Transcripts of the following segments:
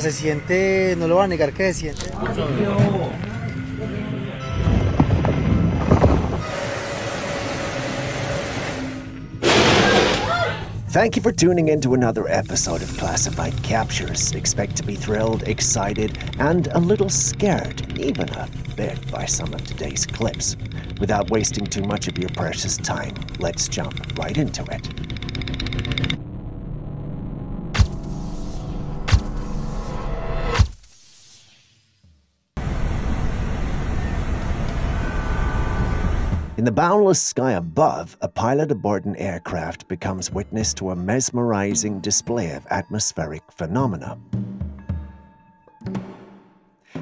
Se siente, no lo a negar que se siente. Thank you for tuning in to another episode of Classified Captures. Expect to be thrilled, excited, and a little scared, even a bit, by some of today's clips. Without wasting too much of your precious time, let's jump right into it. The boundless sky above, a pilot aboard an aircraft becomes witness to a mesmerizing display of atmospheric phenomena.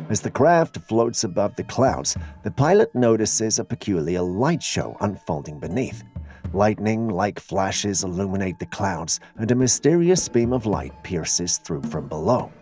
As the craft floats above the clouds, the pilot notices a peculiar light show unfolding beneath. Lightning like flashes illuminate the clouds, and a mysterious beam of light pierces through from below.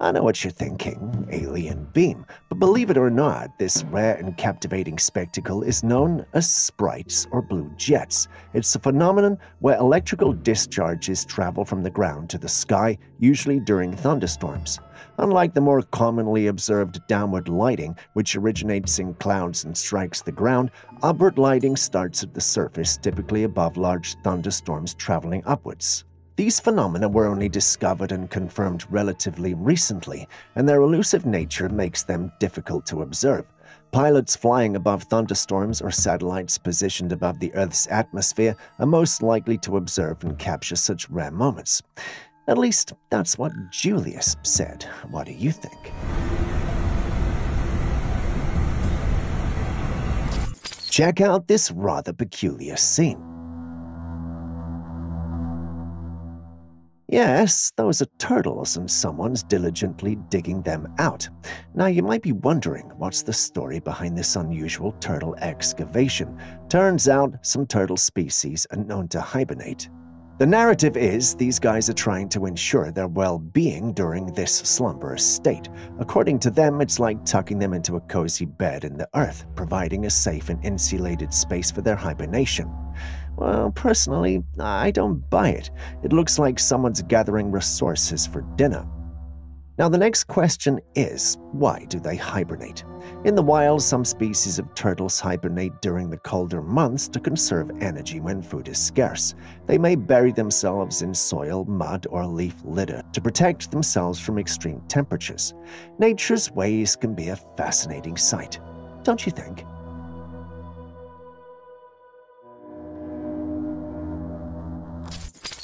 I know what you're thinking alien beam, but believe it or not, this rare and captivating spectacle is known as sprites or blue jets. It's a phenomenon where electrical discharges travel from the ground to the sky, usually during thunderstorms. Unlike the more commonly observed downward lighting, which originates in clouds and strikes the ground, upward lighting starts at the surface, typically above large thunderstorms traveling upwards. These phenomena were only discovered and confirmed relatively recently, and their elusive nature makes them difficult to observe. Pilots flying above thunderstorms or satellites positioned above the Earth's atmosphere are most likely to observe and capture such rare moments. At least, that's what Julius said. What do you think? Check out this rather peculiar scene. Yes, those are turtles, and someone's diligently digging them out. Now, you might be wondering what's the story behind this unusual turtle excavation. Turns out, some turtle species are known to hibernate. The narrative is these guys are trying to ensure their well being during this slumberous state. According to them, it's like tucking them into a cozy bed in the earth, providing a safe and insulated space for their hibernation. Well, personally, I don't buy it. It looks like someone's gathering resources for dinner. Now, the next question is why do they hibernate? In the wild, some species of turtles hibernate during the colder months to conserve energy when food is scarce. They may bury themselves in soil, mud, or leaf litter to protect themselves from extreme temperatures. Nature's ways can be a fascinating sight, don't you think?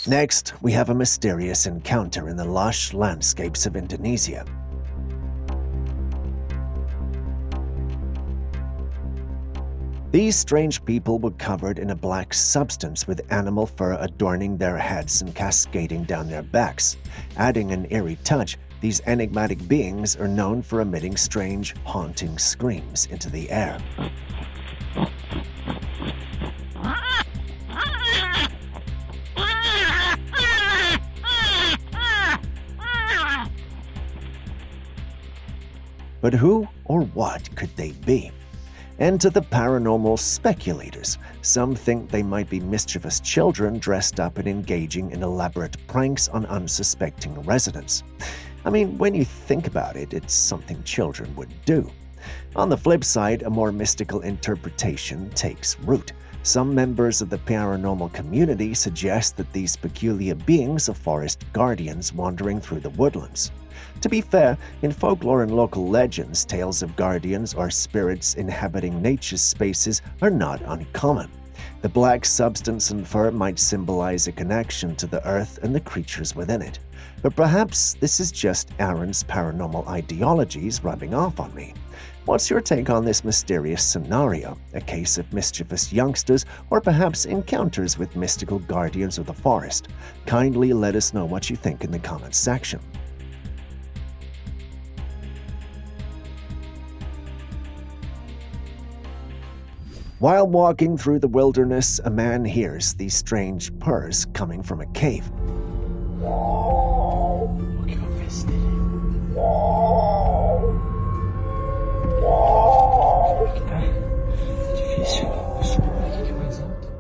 Next, we have a mysterious encounter in the lush landscapes of Indonesia. These strange people were covered in a black substance with animal fur adorning their heads and cascading down their backs. Adding an eerie touch, these enigmatic beings are known for emitting strange, haunting screams into the air. But who or what could they be? And to the paranormal speculators, some think they might be mischievous children dressed up and engaging in elaborate pranks on unsuspecting residents. I mean, when you think about it, it's something children would do. On the flip side, a more mystical interpretation takes root. Some members of the paranormal community suggest that these peculiar beings are forest guardians wandering through the woodlands. To be fair, in folklore and local legends, tales of guardians or spirits inhabiting nature's spaces are not uncommon. The black substance and fur might symbolize a connection to the earth and the creatures within it. But perhaps this is just Aaron's paranormal ideologies rubbing off on me. What's your take on this mysterious scenario? A case of mischievous youngsters, or perhaps encounters with mystical guardians of the forest? Kindly let us know what you think in the comments section. While walking through the wilderness, a man hears these strange purrs coming from a cave.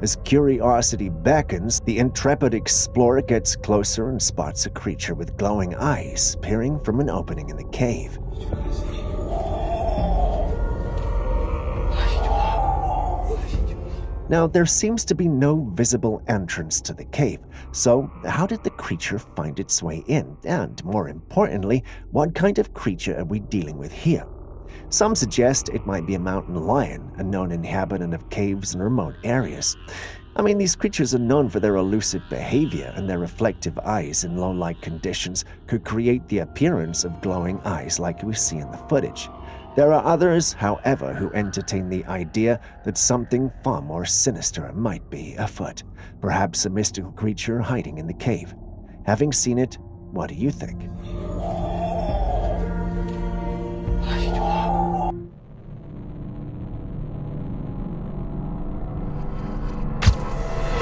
As curiosity beckons, the intrepid explorer gets closer and spots a creature with glowing eyes peering from an opening in the cave. Now, there seems to be no visible entrance to the cave, so how did the creature find its way in? And more importantly, what kind of creature are we dealing with here? Some suggest it might be a mountain lion, a known inhabitant of caves in remote areas. I mean, these creatures are known for their elusive behavior, and their reflective eyes in low light conditions could create the appearance of glowing eyes like we see in the footage. There are others, however, who entertain the idea that something far more sinister might be afoot, perhaps a mystical creature hiding in the cave. Having seen it, what do you think?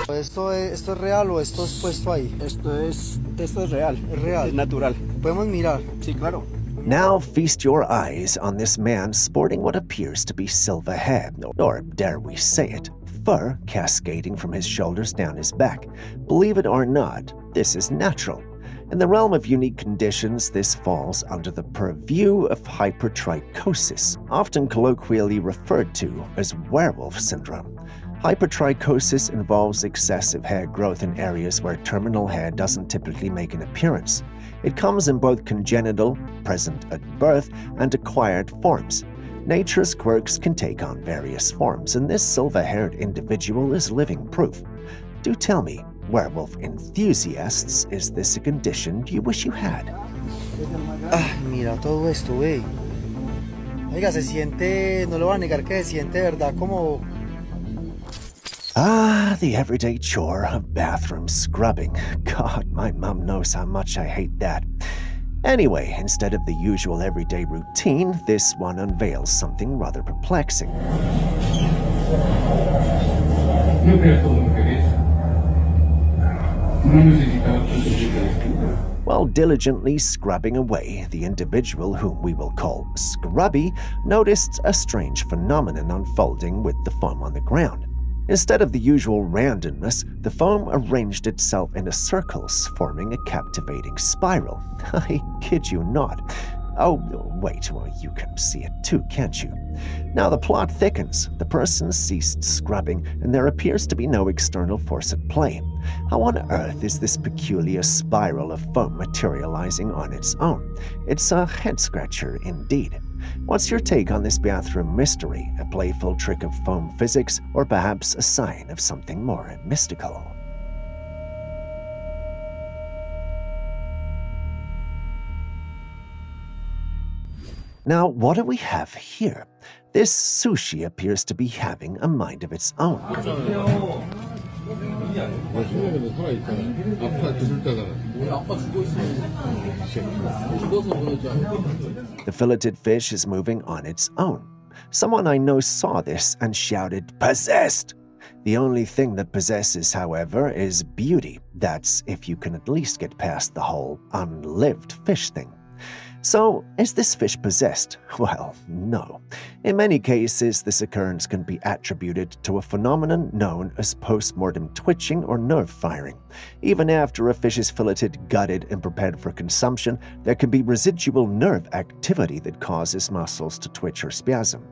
¿Esto es, ¿Esto es real o esto es puesto ahí? Esto es, esto es real. Es real. Es natural. Podemos mirar. Sí, claro. Now feast your eyes on this man sporting what appears to be silver hair, or dare we say it, fur cascading from his shoulders down his back. Believe it or not, this is natural. In the realm of unique conditions, this falls under the purview of hypertrichosis, often colloquially referred to as werewolf syndrome. Hypertrichosis involves excessive hair growth in areas where terminal hair doesn't typically make an appearance. It comes in both congenital, present at birth, and acquired forms. Nature's quirks can take on various forms, and this silver haired individual is living proof. Do tell me, werewolf enthusiasts, is this a condition you wish you had? Ah, mira todo esto, ve. Oiga, se siente, no lo voy a negar que se siente, ¿verdad? Como Ah, the everyday chore of bathroom scrubbing. God, my mum knows how much I hate that. Anyway, instead of the usual everyday routine, this one unveils something rather perplexing. While diligently scrubbing away, the individual whom we will call Scrubby noticed a strange phenomenon unfolding with the foam on the ground. Instead of the usual randomness, the foam arranged itself into circles, forming a captivating spiral. I kid you not. Oh, wait, well, you can see it too, can't you? Now the plot thickens. The person ceased scrubbing, and there appears to be no external force at play. How on earth is this peculiar spiral of foam materializing on its own? It's a head scratcher indeed. What's your take on this bathroom mystery? A playful trick of foam physics, or perhaps a sign of something more mystical? Now, what do we have here? This sushi appears to be having a mind of its own. The filleted fish is moving on its own. Someone I know saw this and shouted, Possessed! The only thing that possesses, however, is beauty. That's if you can at least get past the whole unlived fish thing. So, is this fish possessed? Well, no. In many cases, this occurrence can be attributed to a phenomenon known as postmortem twitching or nerve firing. Even after a fish is filleted, gutted, and prepared for consumption, there can be residual nerve activity that causes muscles to twitch or spasm.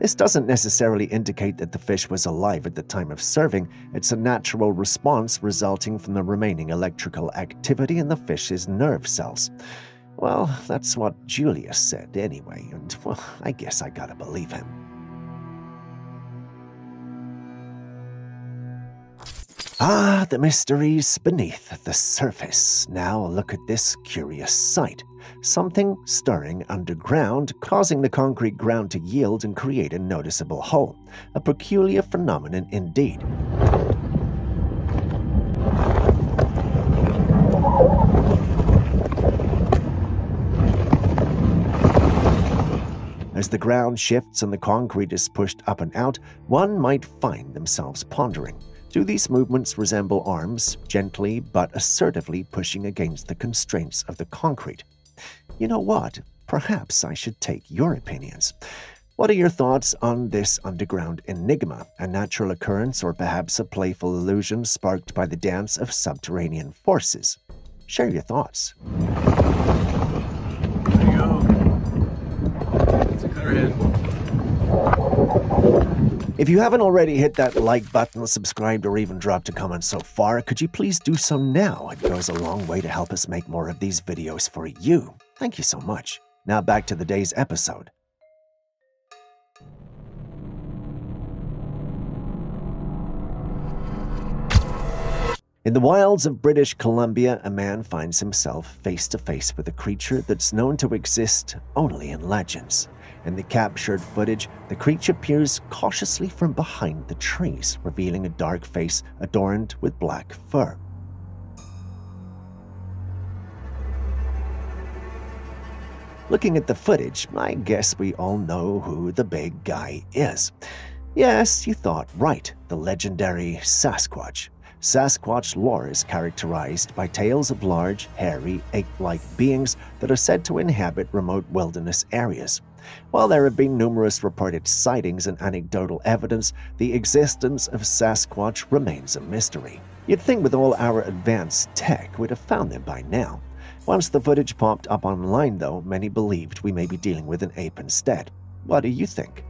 This doesn't necessarily indicate that the fish was alive at the time of serving, it's a natural response resulting from the remaining electrical activity in the fish's nerve cells. Well, that's what Julius said anyway, and well, I guess I gotta believe him. Ah, the mysteries beneath the surface. Now look at this curious sight. Something stirring underground, causing the concrete ground to yield and create a noticeable hole. A peculiar phenomenon indeed. As the ground shifts and the concrete is pushed up and out, one might find themselves pondering. Do these movements resemble arms, gently but assertively pushing against the constraints of the concrete? You know what? Perhaps I should take your opinions. What are your thoughts on this underground enigma, a natural occurrence or perhaps a playful illusion sparked by the dance of subterranean forces? Share your thoughts. If you haven't already hit that like button, subscribed, or even dropped a comment so far, could you please do so now? It goes a long way to help us make more of these videos for you. Thank you so much. Now back to the day's episode. In the wilds of British Columbia, a man finds himself face to face with a creature that's known to exist only in legends. In the captured footage, the creature peers cautiously from behind the trees, revealing a dark face adorned with black fur. Looking at the footage, I guess we all know who the big guy is. Yes, you thought right, the legendary Sasquatch. Sasquatch lore is characterized by tales of large, hairy, ape like beings that are said to inhabit remote wilderness areas. While there have been numerous reported sightings and anecdotal evidence, the existence of Sasquatch remains a mystery. You'd think with all our advanced tech, we'd have found them by now. Once the footage popped up online, though, many believed we may be dealing with an ape instead. What do you think?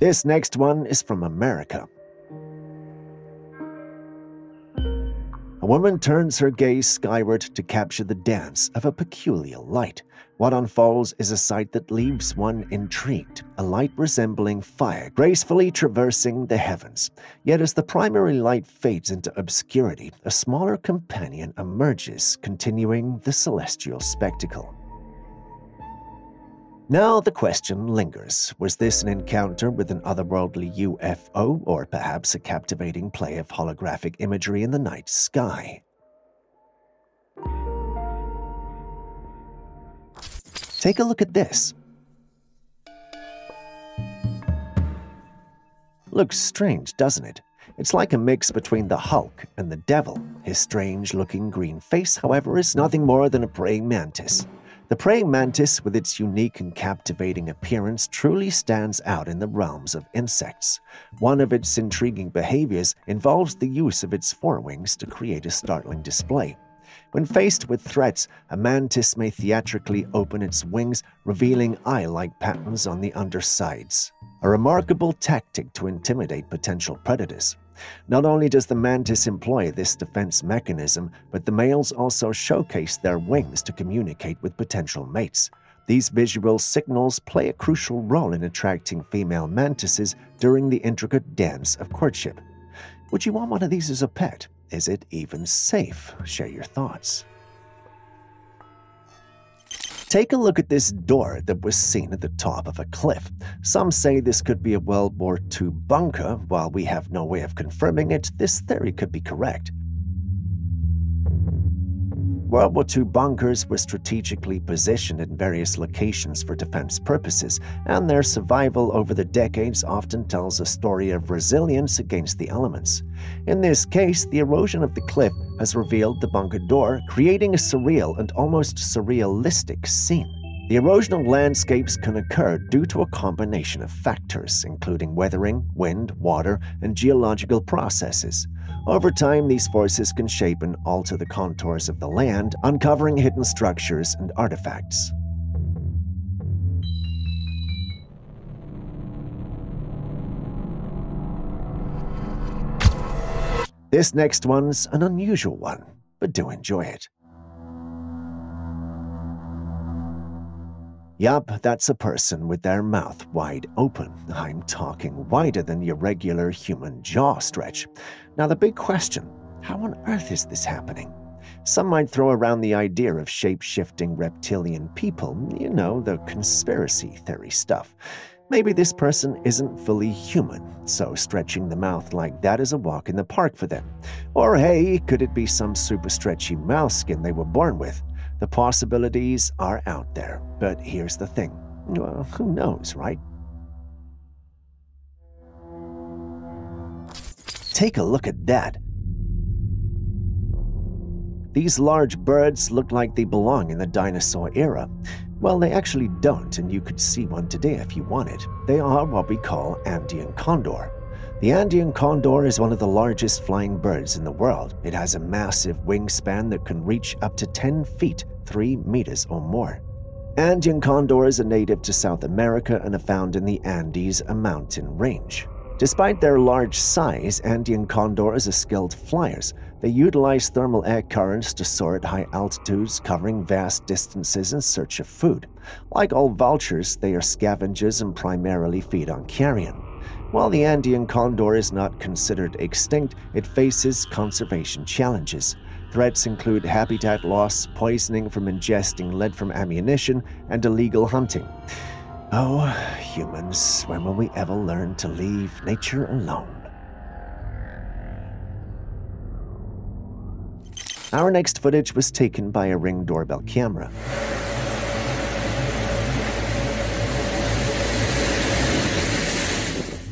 This next one is from America. A woman turns her gaze skyward to capture the dance of a peculiar light. What unfolds is a sight that leaves one intrigued, a light resembling fire gracefully traversing the heavens. Yet as the primary light fades into obscurity, a smaller companion emerges, continuing the celestial spectacle. Now the question lingers was this an encounter with an otherworldly UFO, or perhaps a captivating play of holographic imagery in the night sky? Take a look at this. Looks strange, doesn't it? It's like a mix between the Hulk and the Devil. His strange looking green face, however, is nothing more than a praying mantis. The praying mantis, with its unique and captivating appearance, truly stands out in the realms of insects. One of its intriguing behaviors involves the use of its forewings to create a startling display. When faced with threats, a mantis may theatrically open its wings, revealing eye like patterns on the undersides. A remarkable tactic to intimidate potential predators. Not only does the mantis employ this defense mechanism, but the males also showcase their wings to communicate with potential mates. These visual signals play a crucial role in attracting female mantises during the intricate dance of courtship. Would you want one of these as a pet? Is it even safe? Share your thoughts. Take a look at this door that was seen at the top of a cliff. Some say this could be a World War II bunker. While we have no way of confirming it, this theory could be correct. World War II bunkers were strategically positioned in various locations for defense purposes, and their survival over the decades often tells a story of resilience against the elements. In this case, the erosion of the cliff has revealed the bunker door, creating a surreal and almost surrealistic scene. The erosional landscapes can occur due to a combination of factors, including weathering, wind, water, and geological processes. Over time, these forces can shape and alter the contours of the land, uncovering hidden structures and artifacts. This next one's an unusual one, but do enjoy it. Yup, that's a person with their mouth wide open. I'm talking wider than your regular human jaw stretch. Now, the big question how on earth is this happening? Some might throw around the idea of shape shifting reptilian people, you know, the conspiracy theory stuff. Maybe this person isn't fully human, so stretching the mouth like that is a walk in the park for them. Or hey, could it be some super stretchy mouse skin they were born with? The possibilities are out there, but here's the thing. Well, who knows, right? Take a look at that. These large birds look like they belong in the dinosaur era. Well, they actually don't, and you could see one today if you wanted. They are what we call Andean condor. The Andean condor is one of the largest flying birds in the world. It has a massive wingspan that can reach up to 10 feet, 3 meters or more. Andean condors are native to South America and are found in the Andes, a mountain range. Despite their large size, Andean condors are skilled flyers. They utilize thermal air currents to soar at high altitudes, covering vast distances in search of food. Like all vultures, they are scavengers and primarily feed on carrion. While the Andean condor is not considered extinct, it faces conservation challenges. Threats include habitat loss, poisoning from ingesting lead from ammunition, and illegal hunting. Oh, humans, when will we ever learn to leave nature alone? Our next footage was taken by a ring doorbell camera.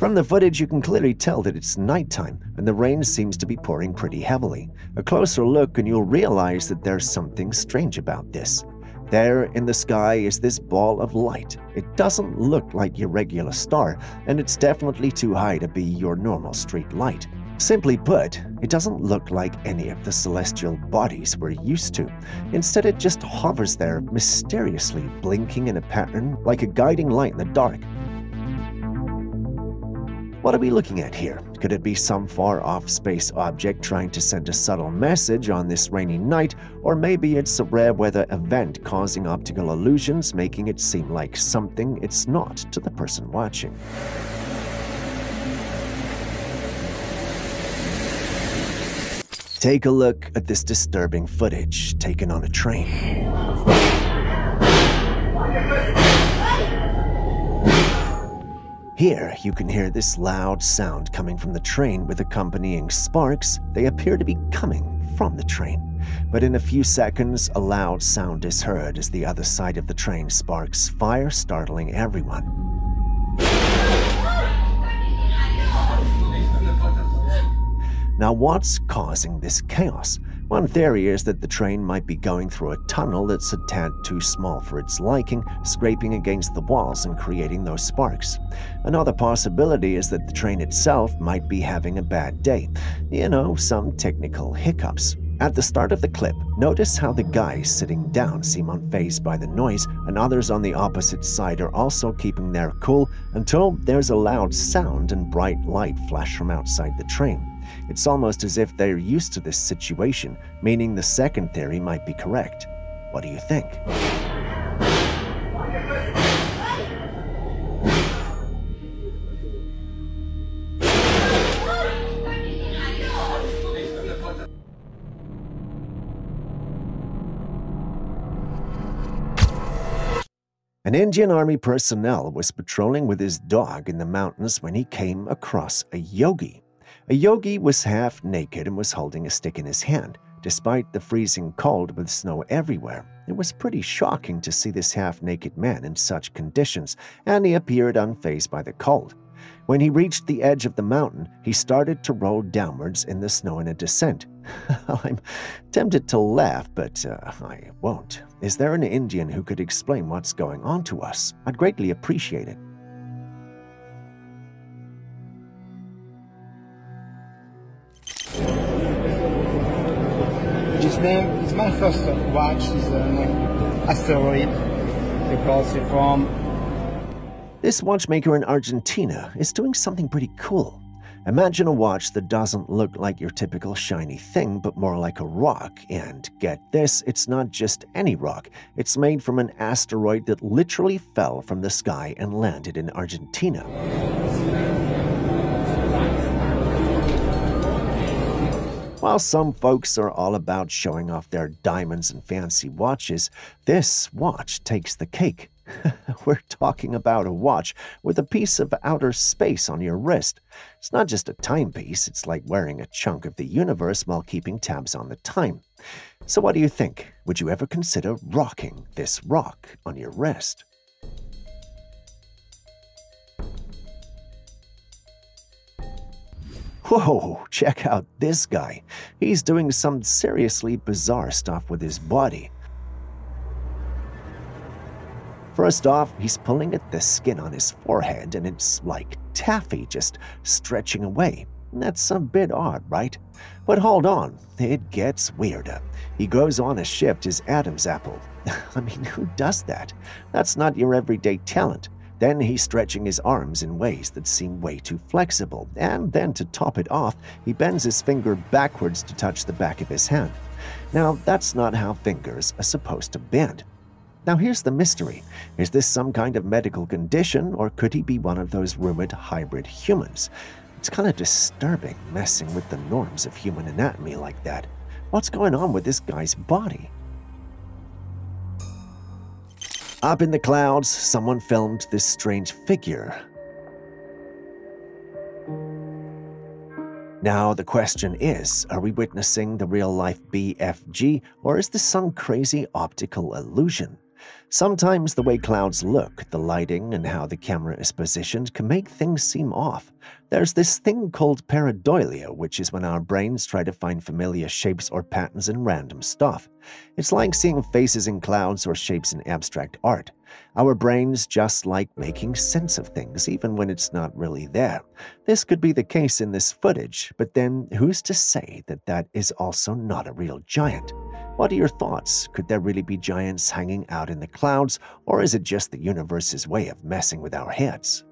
From the footage, you can clearly tell that it's nighttime and the rain seems to be pouring pretty heavily. A closer look and you'll realize that there's something strange about this. There in the sky is this ball of light. It doesn't look like your regular star, and it's definitely too high to be your normal street light. Simply put, it doesn't look like any of the celestial bodies we're used to. Instead, it just hovers there, mysteriously blinking in a pattern like a guiding light in the dark. What are we looking at here? Could it be some far off space object trying to send a subtle message on this rainy night, or maybe it's a rare weather event causing optical illusions, making it seem like something it's not to the person watching? Take a look at this disturbing footage taken on a train. Here, you can hear this loud sound coming from the train with accompanying sparks. They appear to be coming from the train. But in a few seconds, a loud sound is heard as the other side of the train sparks fire, startling everyone. Now, what's causing this chaos? One theory is that the train might be going through a tunnel that's a tad too small for its liking, scraping against the walls and creating those sparks. Another possibility is that the train itself might be having a bad day. You know, some technical hiccups. At the start of the clip, notice how the guys sitting down seem unfazed by the noise, and others on the opposite side are also keeping their cool until there's a loud sound and bright light flash from outside the train. It's almost as if they're used to this situation, meaning the second theory might be correct. What do you think? An Indian Army personnel was patrolling with his dog in the mountains when he came across a yogi. A yogi was half naked and was holding a stick in his hand. Despite the freezing cold with snow everywhere, it was pretty shocking to see this half naked man in such conditions, and he appeared unfazed by the cold. When he reached the edge of the mountain, he started to roll downwards in the snow in a descent. I'm tempted to laugh, but uh, I won't. Is there an Indian who could explain what's going on to us? I'd greatly appreciate it. His name, my first watch, is uh, an asteroid because from This watchmaker in Argentina is doing something pretty cool. Imagine a watch that doesn't look like your typical shiny thing, but more like a rock. And get this, it's not just any rock. It's made from an asteroid that literally fell from the sky and landed in Argentina. While some folks are all about showing off their diamonds and fancy watches, this watch takes the cake. We're talking about a watch with a piece of outer space on your wrist. It's not just a timepiece, it's like wearing a chunk of the universe while keeping tabs on the time. So, what do you think? Would you ever consider rocking this rock on your wrist? Whoa, check out this guy. He's doing some seriously bizarre stuff with his body. First off, he's pulling at the skin on his forehead and it's like taffy just stretching away. That's a bit odd, right? But hold on, it gets weirder. He goes on to shift his Adam's apple. I mean, who does that? That's not your everyday talent. Then he's stretching his arms in ways that seem way too flexible, and then to top it off, he bends his finger backwards to touch the back of his hand. Now, that's not how fingers are supposed to bend. Now, here's the mystery is this some kind of medical condition, or could he be one of those rumored hybrid humans? It's kind of disturbing messing with the norms of human anatomy like that. What's going on with this guy's body? Up in the clouds, someone filmed this strange figure. Now, the question is are we witnessing the real life BFG, or is this some crazy optical illusion? Sometimes the way clouds look, the lighting, and how the camera is positioned can make things seem off. There's this thing called pareidolia, which is when our brains try to find familiar shapes or patterns in random stuff. It's like seeing faces in clouds or shapes in abstract art. Our brains just like making sense of things, even when it's not really there. This could be the case in this footage, but then who's to say that that is also not a real giant? What are your thoughts? Could there really be giants hanging out in the clouds, or is it just the universe's way of messing with our heads?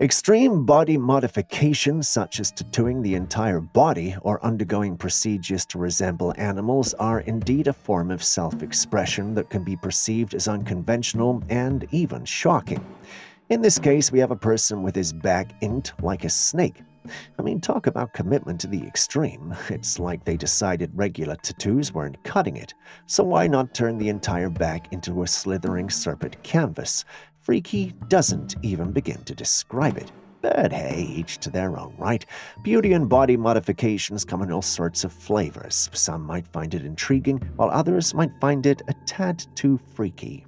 Extreme body modifications, such as tattooing the entire body or undergoing procedures to resemble animals, are indeed a form of self expression that can be perceived as unconventional and even shocking. In this case, we have a person with his back inked like a snake. I mean, talk about commitment to the extreme. It's like they decided regular tattoos weren't cutting it, so why not turn the entire back into a slithering serpent canvas? Freaky doesn't even begin to describe it. But hey, each to their own, right? Beauty and body modifications come in all sorts of flavors. Some might find it intriguing, while others might find it a tad too freaky.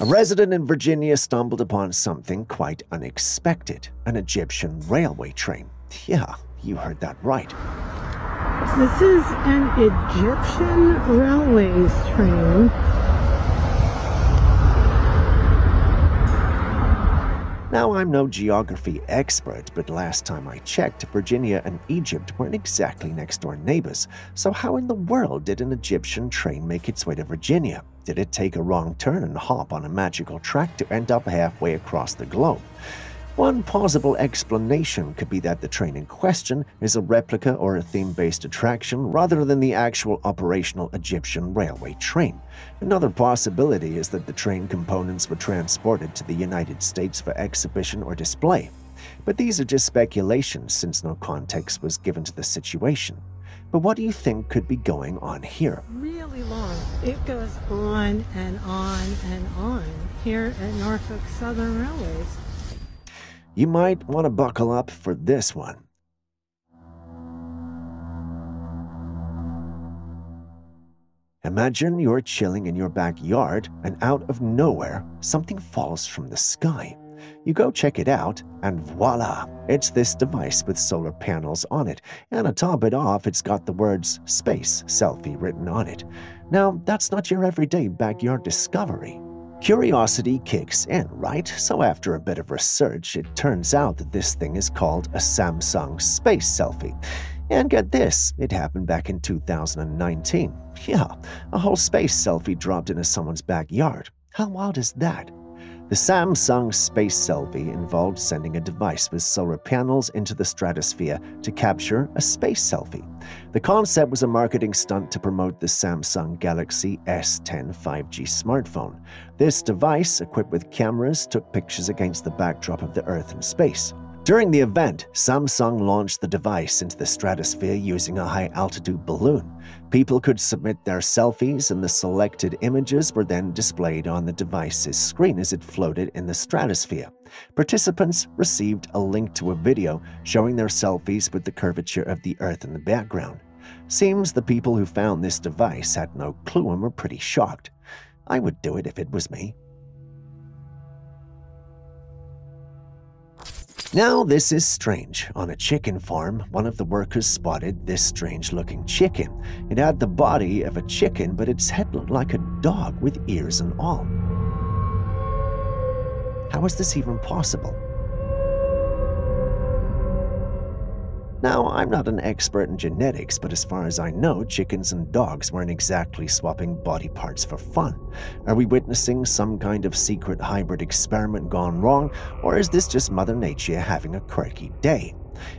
A resident in Virginia stumbled upon something quite unexpected an Egyptian railway train. Yeah, you heard that right. This is an Egyptian Railways train. Now, I'm no geography expert, but last time I checked, Virginia and Egypt weren't exactly next door neighbors. So, how in the world did an Egyptian train make its way to Virginia? Did it take a wrong turn and hop on a magical track to end up halfway across the globe? One possible explanation could be that the train in question is a replica or a theme based attraction rather than the actual operational Egyptian railway train. Another possibility is that the train components were transported to the United States for exhibition or display. But these are just speculations since no context was given to the situation. But what do you think could be going on here? Really long. It goes on and on and on here at Norfolk Southern Railways. You might want to buckle up for this one. Imagine you're chilling in your backyard and out of nowhere, something falls from the sky. You go check it out, and voila, it's this device with solar panels on it, and to top it off, it's got the words Space Selfie written on it. Now, that's not your everyday backyard discovery. Curiosity kicks in, right? So, after a bit of research, it turns out that this thing is called a Samsung Space Selfie. And get this, it happened back in 2019. Yeah, a whole space selfie dropped into someone's backyard. How wild is that? The Samsung Space Selfie involved sending a device with solar panels into the stratosphere to capture a space selfie. The concept was a marketing stunt to promote the Samsung Galaxy S10 5G smartphone. This device, equipped with cameras, took pictures against the backdrop of the Earth and space. During the event, Samsung launched the device into the stratosphere using a high altitude balloon. People could submit their selfies, and the selected images were then displayed on the device's screen as it floated in the stratosphere. Participants received a link to a video showing their selfies with the curvature of the Earth in the background. Seems the people who found this device had no clue and were pretty shocked. I would do it if it was me. Now, this is strange. On a chicken farm, one of the workers spotted this strange looking chicken. It had the body of a chicken, but its head looked like a dog with ears and all. How is this even possible? Now, I'm not an expert in genetics, but as far as I know, chickens and dogs weren't exactly swapping body parts for fun. Are we witnessing some kind of secret hybrid experiment gone wrong, or is this just Mother Nature having a quirky day?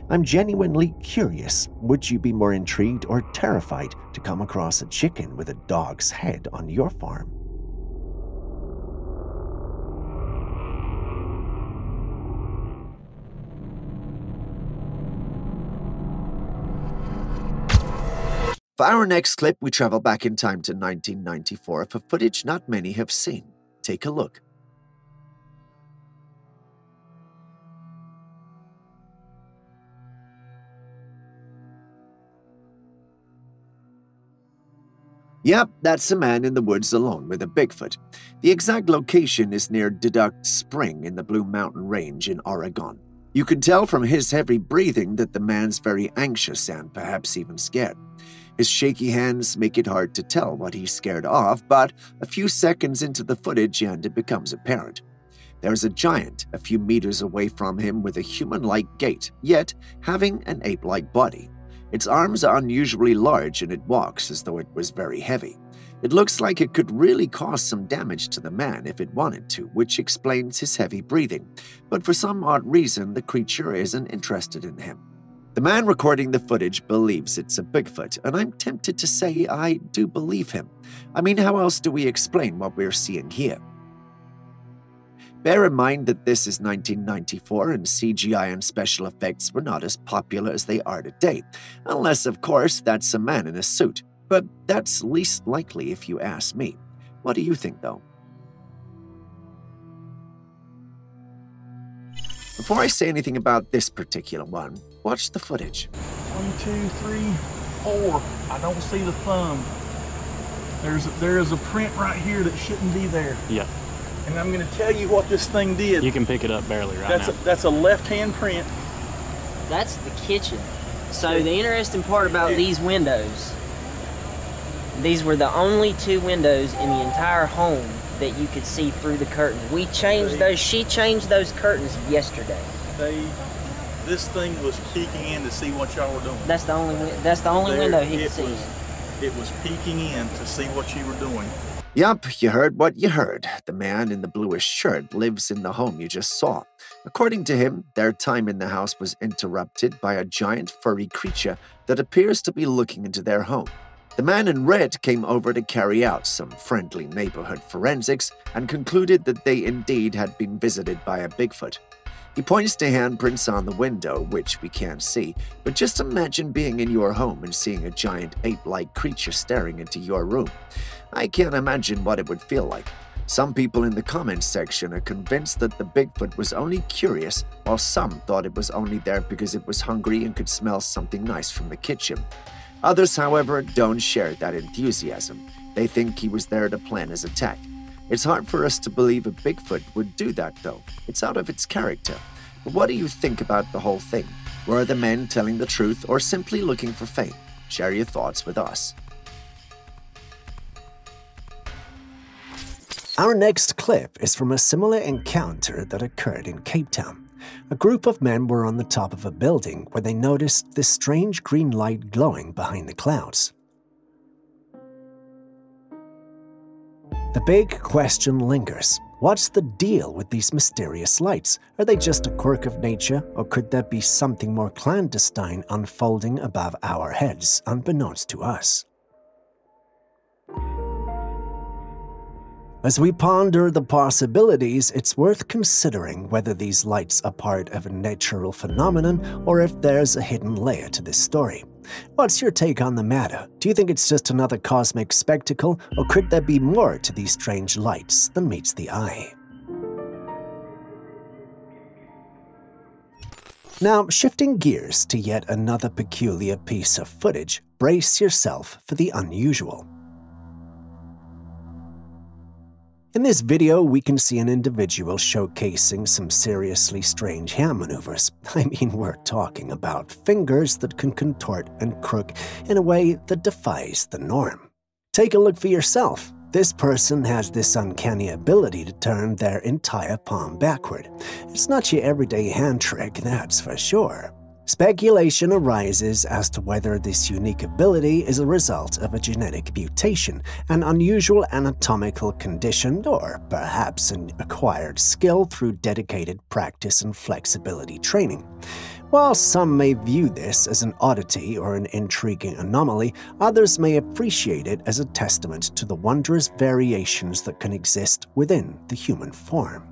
I'm genuinely curious. Would you be more intrigued or terrified to come across a chicken with a dog's head on your farm? For our next clip, we travel back in time to 1994 for footage not many have seen. Take a look. Yep, that's a man in the woods alone with a Bigfoot. The exact location is near Deduct Spring in the Blue Mountain Range in Oregon. You can tell from his heavy breathing that the man's very anxious and perhaps even scared. His shaky hands make it hard to tell what he's scared of, but a few seconds into the footage and it becomes apparent. There's a giant a few meters away from him with a human like gait, yet having an ape like body. Its arms are unusually large and it walks as though it was very heavy. It looks like it could really cause some damage to the man if it wanted to, which explains his heavy breathing. But for some odd reason, the creature isn't interested in him. The man recording the footage believes it's a Bigfoot, and I'm tempted to say I do believe him. I mean, how else do we explain what we're seeing here? Bear in mind that this is 1994 and CGI and special effects were not as popular as they are today, unless, of course, that's a man in a suit. But that's least likely if you ask me. What do you think, though? Before I say anything about this particular one, watch the footage. One, two, three, four. I don't see the thumb. There's a, there is a print right here that shouldn't be there. Yeah. And I'm going to tell you what this thing did. You can pick it up barely right that's now. A, that's a left-hand print. That's the kitchen. So the interesting part about these windows, these were the only two windows in the entire home that you could see through the curtains. We changed those. She changed those curtains yesterday. They, this thing was peeking in to see what y'all were doing. That's the only. That's the only There window he it could see. was. It was peeking in to see what you were doing. Yup, you heard what you heard. The man in the bluish shirt lives in the home you just saw. According to him, their time in the house was interrupted by a giant furry creature that appears to be looking into their home. The man in red came over to carry out some friendly neighborhood forensics and concluded that they indeed had been visited by a Bigfoot. He points to handprints on the window, which we can't see, but just imagine being in your home and seeing a giant ape like creature staring into your room. I can't imagine what it would feel like. Some people in the comments section are convinced that the Bigfoot was only curious, while some thought it was only there because it was hungry and could smell something nice from the kitchen. Others, however, don't share that enthusiasm. They think he was there to plan his attack. It's hard for us to believe a Bigfoot would do that, though. It's out of its character. But what do you think about the whole thing? Were the men telling the truth or simply looking for fame? Share your thoughts with us. Our next clip is from a similar encounter that occurred in Cape Town. A group of men were on the top of a building where they noticed this strange green light glowing behind the clouds. The big question lingers. What's the deal with these mysterious lights? Are they just a quirk of nature, or could there be something more clandestine unfolding above our heads, unbeknownst to us? As we ponder the possibilities, it's worth considering whether these lights are part of a natural phenomenon or if there's a hidden layer to this story. What's your take on the matter? Do you think it's just another cosmic spectacle, or could there be more to these strange lights than meets the eye? Now, shifting gears to yet another peculiar piece of footage, brace yourself for the unusual. In this video, we can see an individual showcasing some seriously strange hand maneuvers. I mean, we're talking about fingers that can contort and crook in a way that defies the norm. Take a look for yourself. This person has this uncanny ability to turn their entire palm backward. It's not your everyday hand trick, that's for sure. Speculation arises as to whether this unique ability is a result of a genetic mutation, an unusual anatomical condition, or perhaps an acquired skill through dedicated practice and flexibility training. While some may view this as an oddity or an intriguing anomaly, others may appreciate it as a testament to the wondrous variations that can exist within the human form.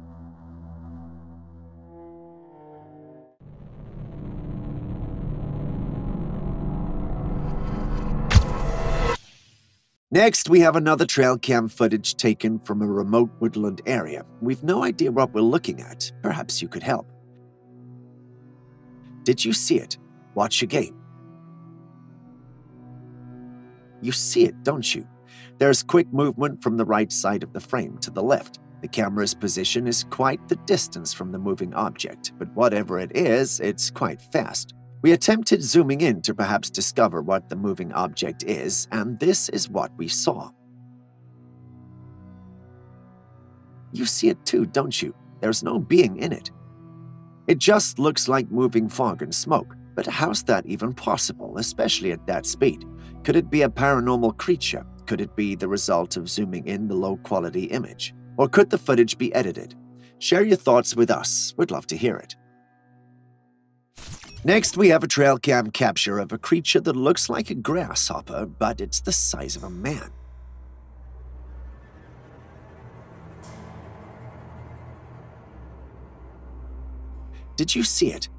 Next, we have another trail cam footage taken from a remote woodland area. We've no idea what we're looking at. Perhaps you could help. Did you see it? Watch again. You see it, don't you? There's quick movement from the right side of the frame to the left. The camera's position is quite the distance from the moving object, but whatever it is, it's quite fast. We attempted zooming in to perhaps discover what the moving object is, and this is what we saw. You see it too, don't you? There's no being in it. It just looks like moving fog and smoke. But how's that even possible, especially at that speed? Could it be a paranormal creature? Could it be the result of zooming in the low quality image? Or could the footage be edited? Share your thoughts with us. We'd love to hear it. Next, we have a trail cam capture of a creature that looks like a grasshopper, but it's the size of a man. Did you see it?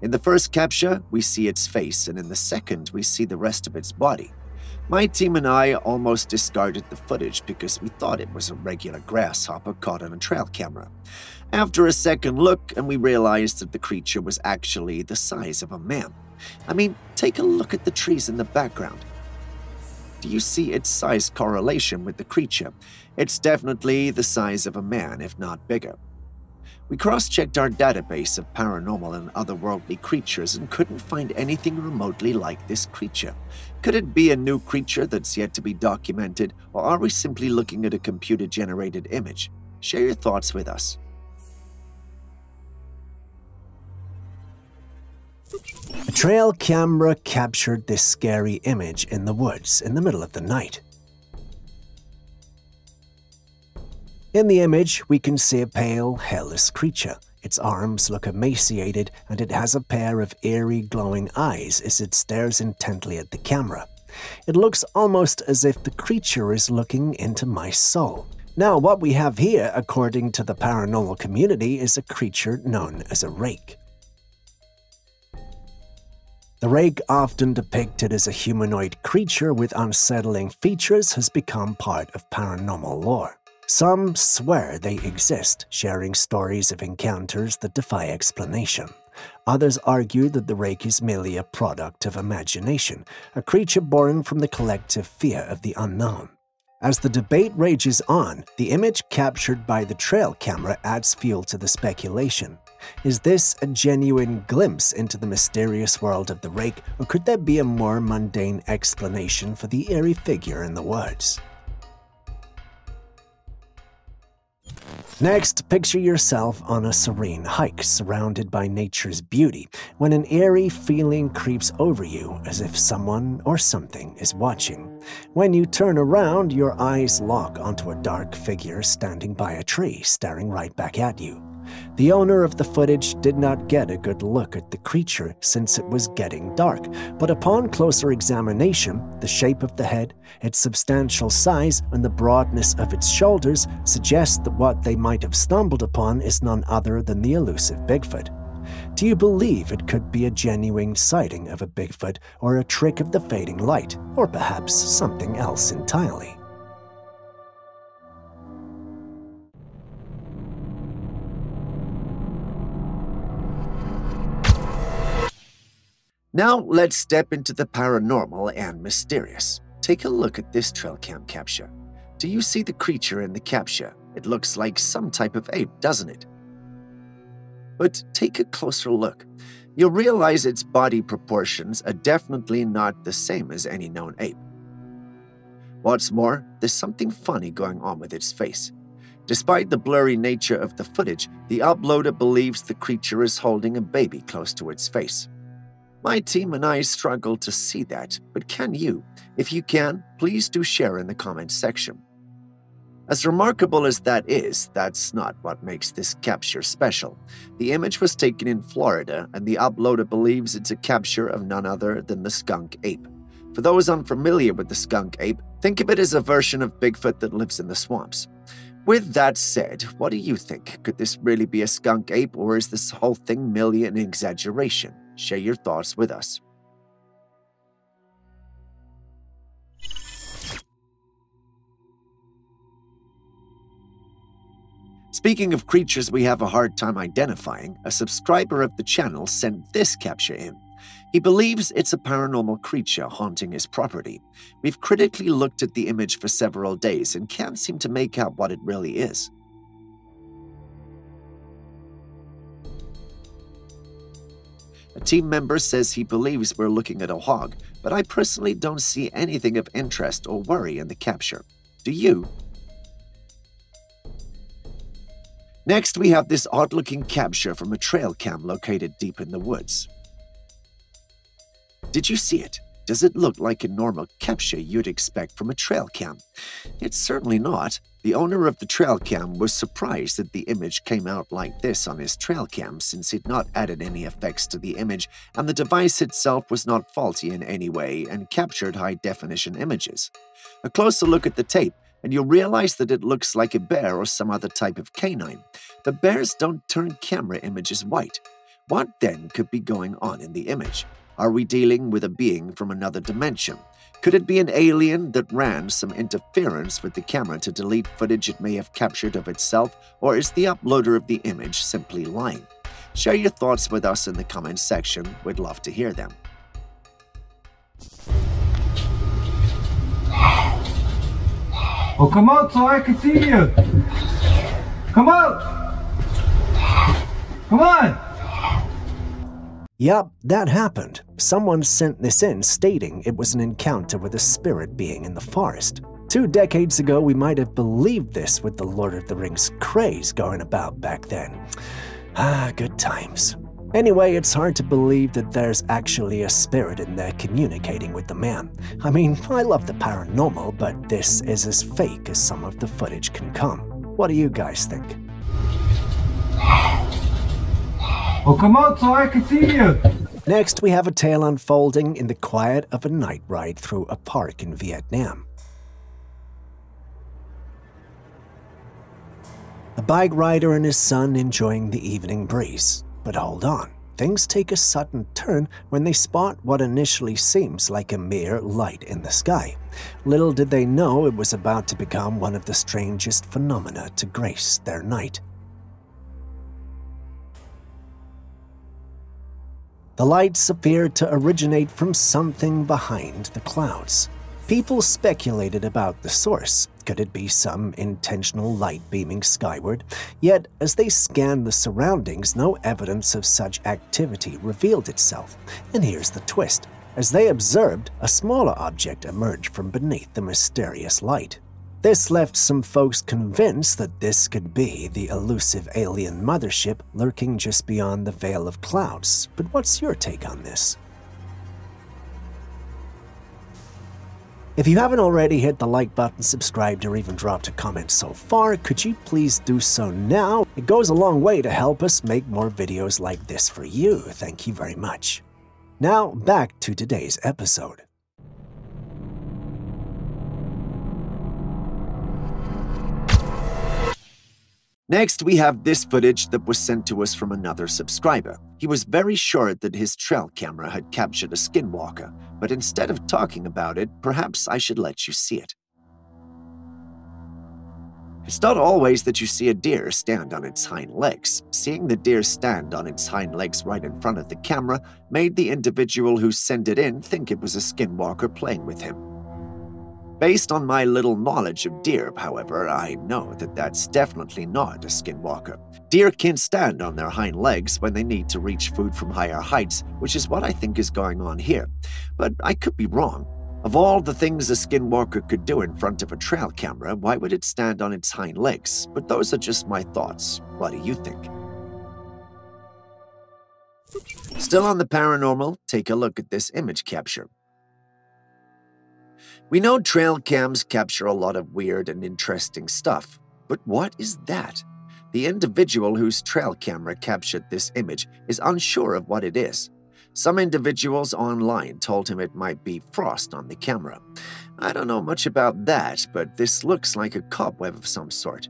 In the first capture, we see its face, and in the second, we see the rest of its body. My team and I almost discarded the footage because we thought it was a regular grasshopper caught on a trail camera. After a second look, and we realized that the creature was actually the size of a man. I mean, take a look at the trees in the background. Do you see its size correlation with the creature? It's definitely the size of a man, if not bigger. We cross checked our database of paranormal and otherworldly creatures and couldn't find anything remotely like this creature. Could it be a new creature that's yet to be documented, or are we simply looking at a computer generated image? Share your thoughts with us. A trail camera captured this scary image in the woods in the middle of the night. In the image, we can see a pale, hairless creature. Its arms look emaciated, and it has a pair of eerie, glowing eyes as it stares intently at the camera. It looks almost as if the creature is looking into my soul. Now, what we have here, according to the paranormal community, is a creature known as a rake. The rake, often depicted as a humanoid creature with unsettling features, has become part of paranormal lore. Some swear they exist, sharing stories of encounters that defy explanation. Others argue that the rake is merely a product of imagination, a creature born from the collective fear of the unknown. As the debate rages on, the image captured by the trail camera adds fuel to the speculation. Is this a genuine glimpse into the mysterious world of the rake, or could there be a more mundane explanation for the eerie figure in the woods? Next, picture yourself on a serene hike surrounded by nature's beauty when an eerie feeling creeps over you as if someone or something is watching. When you turn around, your eyes lock onto a dark figure standing by a tree, staring right back at you. The owner of the footage did not get a good look at the creature since it was getting dark, but upon closer examination, the shape of the head, its substantial size, and the broadness of its shoulders suggest that what they might have stumbled upon is none other than the elusive Bigfoot. Do you believe it could be a genuine sighting of a Bigfoot, or a trick of the fading light, or perhaps something else entirely? Now let's step into the paranormal and mysterious. Take a look at this trail cam capture. Do you see the creature in the capture? It looks like some type of ape, doesn't it? But take a closer look. You'll realize its body proportions are definitely not the same as any known ape. What's more, there's something funny going on with its face. Despite the blurry nature of the footage, the uploader believes the creature is holding a baby close to its face. My team and I struggle to see that, but can you? If you can, please do share in the comments section. As remarkable as that is, that's not what makes this capture special. The image was taken in Florida, and the uploader believes it's a capture of none other than the skunk ape. For those unfamiliar with the skunk ape, think of it as a version of Bigfoot that lives in the swamps. With that said, what do you think? Could this really be a skunk ape, or is this whole thing merely an exaggeration? Share your thoughts with us. Speaking of creatures we have a hard time identifying, a subscriber of the channel sent this capture in. He believes it's a paranormal creature haunting his property. We've critically looked at the image for several days and can't seem to make out what it really is. A team member says he believes we're looking at a hog, but I personally don't see anything of interest or worry in the capture. Do you? Next, we have this odd looking capture from a trail cam located deep in the woods. Did you see it? Does it look like a normal capture you'd expect from a trail cam? It's certainly not. The owner of the trail cam was surprised that the image came out like this on his trail cam since he'd not added any effects to the image and the device itself was not faulty in any way and captured high definition images. A closer look at the tape and you'll realize that it looks like a bear or some other type of canine. But bears don't turn camera images white. What then could be going on in the image? Are we dealing with a being from another dimension? Could it be an alien that ran some interference with the camera to delete footage it may have captured of itself, or is the uploader of the image simply lying? Share your thoughts with us in the comments section, we'd love to hear them. Well, come out so I can see you. Come out. Come on. Yup, that happened. Someone sent this in stating it was an encounter with a spirit being in the forest. Two decades ago, we might have believed this with the Lord of the Rings craze going about back then. Ah, good times. Anyway, it's hard to believe that there's actually a spirit in there communicating with the man. I mean, I love the paranormal, but this is as fake as some of the footage can come. What do you guys think? Well, come out so I can see you. Next, we have a tale unfolding in the quiet of a night ride through a park in Vietnam. A bike rider and his son enjoying the evening breeze. But hold on, things take a sudden turn when they spot what initially seems like a mere light in the sky. Little did they know it was about to become one of the strangest phenomena to grace their night. The lights appeared to originate from something behind the clouds. People speculated about the source. Could it be some intentional light beaming skyward? Yet, as they scanned the surroundings, no evidence of such activity revealed itself. And here's the twist. As they observed, a smaller object emerged from beneath the mysterious light. This left some folks convinced that this could be the elusive alien mothership lurking just beyond the veil of clouds. But what's your take on this? If you haven't already hit the like button, subscribed, or even dropped a comment so far, could you please do so now? It goes a long way to help us make more videos like this for you. Thank you very much. Now, back to today's episode. Next, we have this footage that was sent to us from another subscriber. He was very sure that his trail camera had captured a skinwalker, but instead of talking about it, perhaps I should let you see it. It's not always that you see a deer stand on its hind legs. Seeing the deer stand on its hind legs right in front of the camera made the individual who sent it in think it was a skinwalker playing with him. Based on my little knowledge of deer, however, I know that that's definitely not a skinwalker. Deer can stand on their hind legs when they need to reach food from higher heights, which is what I think is going on here. But I could be wrong. Of all the things a skinwalker could do in front of a trail camera, why would it stand on its hind legs? But those are just my thoughts. What do you think? Still on the paranormal, take a look at this image capture. We know trail cams capture a lot of weird and interesting stuff, but what is that? The individual whose trail camera captured this image is unsure of what it is. Some individuals online told him it might be frost on the camera. I don't know much about that, but this looks like a cobweb of some sort.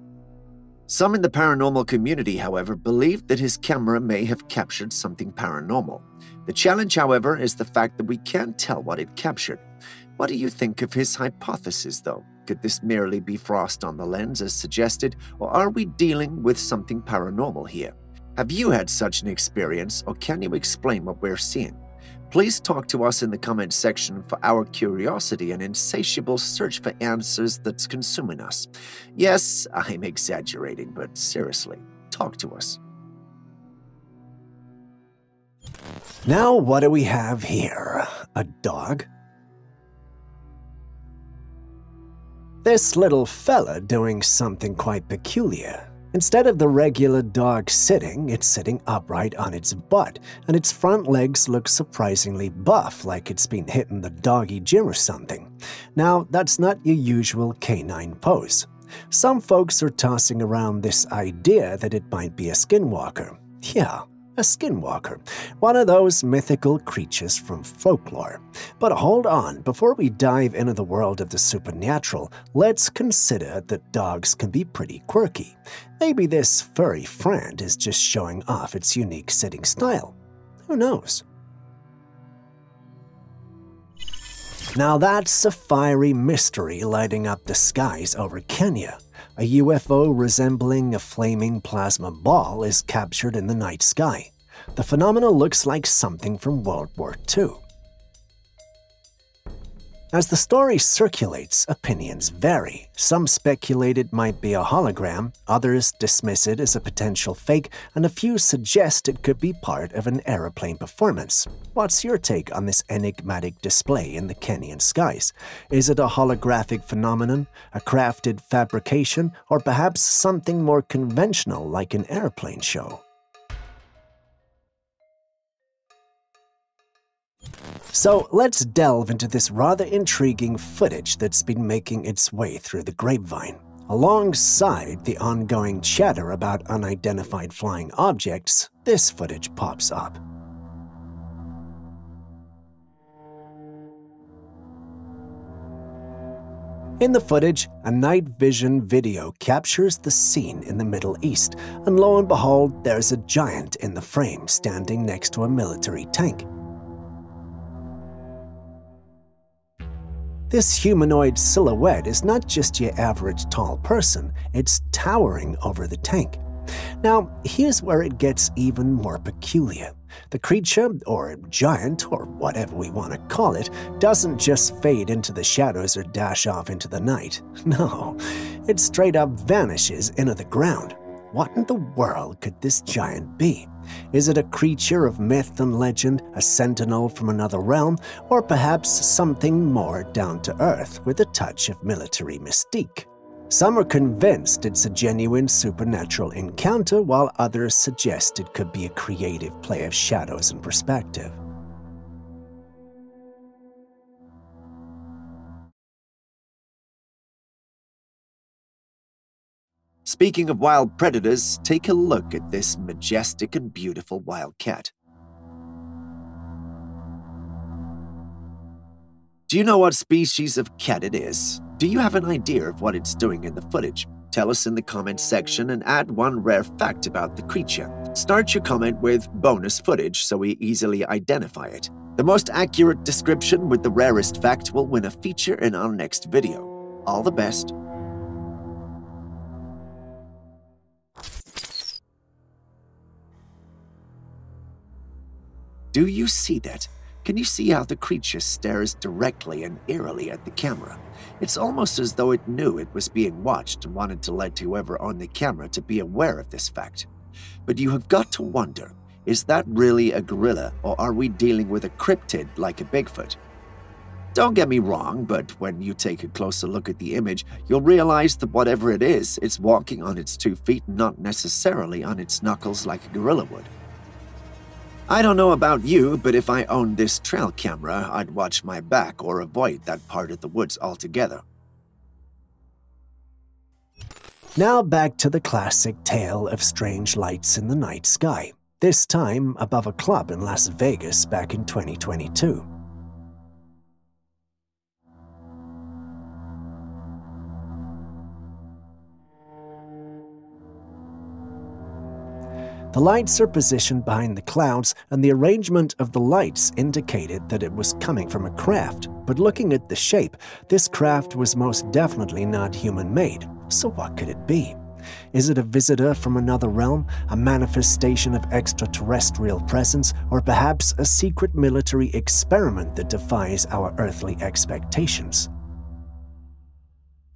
Some in the paranormal community, however, believe that his camera may have captured something paranormal. The challenge, however, is the fact that we can't tell what it captured. What do you think of his hypothesis, though? Could this merely be frost on the lens as suggested, or are we dealing with something paranormal here? Have you had such an experience, or can you explain what we're seeing? Please talk to us in the comment section for our curiosity and insatiable search for answers that's consuming us. Yes, I'm exaggerating, but seriously, talk to us. Now, what do we have here? A dog? This little fella doing something quite peculiar. Instead of the regular dog sitting, it's sitting upright on its butt, and its front legs look surprisingly buff, like it's been hitting the doggy gym or something. Now, that's not your usual canine pose. Some folks are tossing around this idea that it might be a skinwalker. Yeah, a skinwalker, one of those mythical creatures from folklore. But hold on, before we dive into the world of the supernatural, let's consider that dogs can be pretty quirky. Maybe this furry friend is just showing off its unique sitting style. Who knows? Now that's a fiery mystery lighting up the skies over Kenya. A UFO resembling a flaming plasma ball is captured in the night sky. The phenomenon looks like something from World War II. As the story circulates, opinions vary. Some speculate it might be a hologram, others dismiss it as a potential fake, and a few suggest it could be part of an aeroplane performance. What's your take on this enigmatic display in the Kenyan skies? Is it a holographic phenomenon, a crafted fabrication, or perhaps something more conventional like an airplane show? So let's delve into this rather intriguing footage that's been making its way through the grapevine. Alongside the ongoing chatter about unidentified flying objects, this footage pops up. In the footage, a night vision video captures the scene in the Middle East, and lo and behold, there's a giant in the frame standing next to a military tank. This humanoid silhouette is not just your average tall person, it's towering over the tank. Now, here's where it gets even more peculiar. The creature, or giant, or whatever we want to call it, doesn't just fade into the shadows or dash off into the night. No, it straight up vanishes into the ground. What in the world could this giant be? Is it a creature of myth and legend, a sentinel from another realm, or perhaps something more down to earth with a touch of military mystique? Some are convinced it's a genuine supernatural encounter, while others suggest it could be a creative play of shadows and perspective. Speaking of wild predators, take a look at this majestic and beautiful wild cat. Do you know what species of cat it is? Do you have an idea of what it's doing in the footage? Tell us in the comments section and add one rare fact about the creature. Start your comment with bonus footage so we easily identify it. The most accurate description with the rarest fact will win a feature in our next video. All the best. Do you see that? Can you see how the creature stares directly and eerily at the camera? It's almost as though it knew it was being watched and wanted to let whoever owned the camera to be aware of this fact. But you have got to wonder, is that really a gorilla or are we dealing with a cryptid like a Bigfoot? Don't get me wrong, but when you take a closer look at the image, you'll realize that whatever it is, it's walking on its two feet, not necessarily on its knuckles like a gorilla would. I don't know about you, but if I owned this trail camera, I'd watch my back or avoid that part of the woods altogether. Now back to the classic tale of strange lights in the night sky, this time above a club in Las Vegas back in 2022. The lights are positioned behind the clouds, and the arrangement of the lights indicated that it was coming from a craft. But looking at the shape, this craft was most definitely not human made. So, what could it be? Is it a visitor from another realm, a manifestation of extraterrestrial presence, or perhaps a secret military experiment that defies our earthly expectations?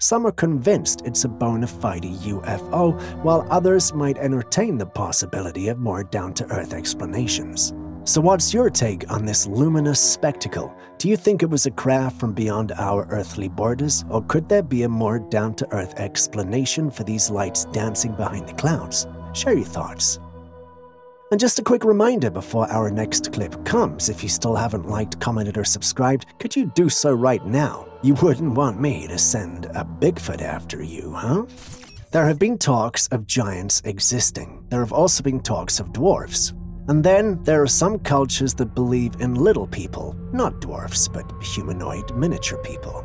Some are convinced it's a bona fide UFO, while others might entertain the possibility of more down to earth explanations. So, what's your take on this luminous spectacle? Do you think it was a craft from beyond our earthly borders, or could there be a more down to earth explanation for these lights dancing behind the clouds? Share your thoughts. And just a quick reminder before our next clip comes if you still haven't liked, commented, or subscribed, could you do so right now? You wouldn't want me to send a Bigfoot after you, huh? There have been talks of giants existing. There have also been talks of dwarfs. And then there are some cultures that believe in little people, not dwarfs, but humanoid miniature people.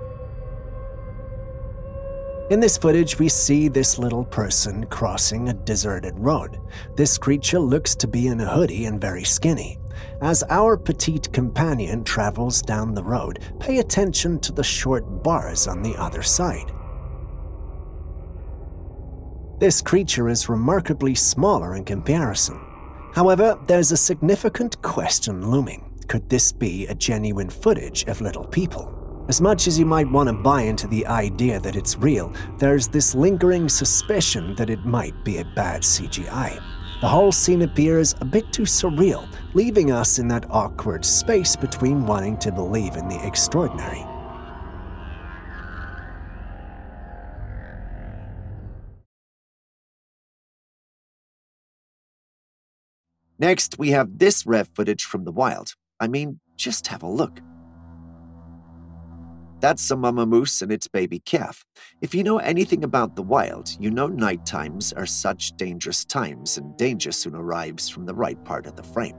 In this footage, we see this little person crossing a deserted road. This creature looks to be in a hoodie and very skinny. As our petite companion travels down the road, pay attention to the short bars on the other side. This creature is remarkably smaller in comparison. However, there's a significant question looming. Could this be a genuine footage of little people? As much as you might want to buy into the idea that it's real, there's this lingering suspicion that it might be a bad CGI. The whole scene appears a bit too surreal, leaving us in that awkward space between wanting to believe in the extraordinary. Next, we have this rare footage from the wild. I mean, just have a look. That's a mama moose and its baby calf. If you know anything about the wild, you know night times are such dangerous times and danger soon arrives from the right part of the frame.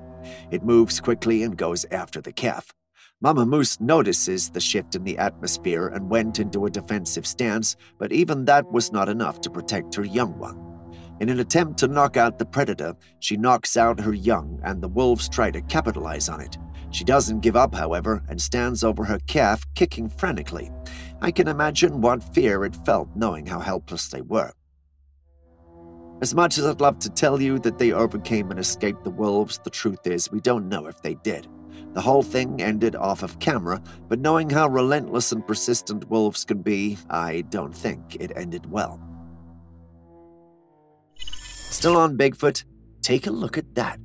It moves quickly and goes after the calf. Mama Moose notices the shift in the atmosphere and went into a defensive stance, but even that was not enough to protect her young one. In an attempt to knock out the predator, she knocks out her young, and the wolves try to capitalize on it. She doesn't give up, however, and stands over her calf, kicking frantically. I can imagine what fear it felt knowing how helpless they were. As much as I'd love to tell you that they overcame and escaped the wolves, the truth is we don't know if they did. The whole thing ended off of camera, but knowing how relentless and persistent wolves can be, I don't think it ended well. Still on Bigfoot? Take a look at that.